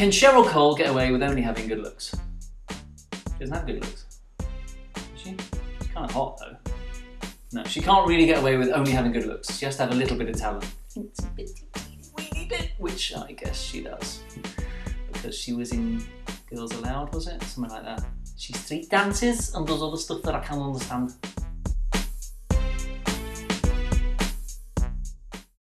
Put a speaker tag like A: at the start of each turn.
A: Can Cheryl Cole get away with only having good looks? She doesn't have good looks. She? She's kind of hot though. No, she can't really get away with only having good looks. She has to have a little bit of talent. Which I guess she does. Because she was in Girls Aloud, was it? Something like that. She street dances and does other stuff that I can't understand.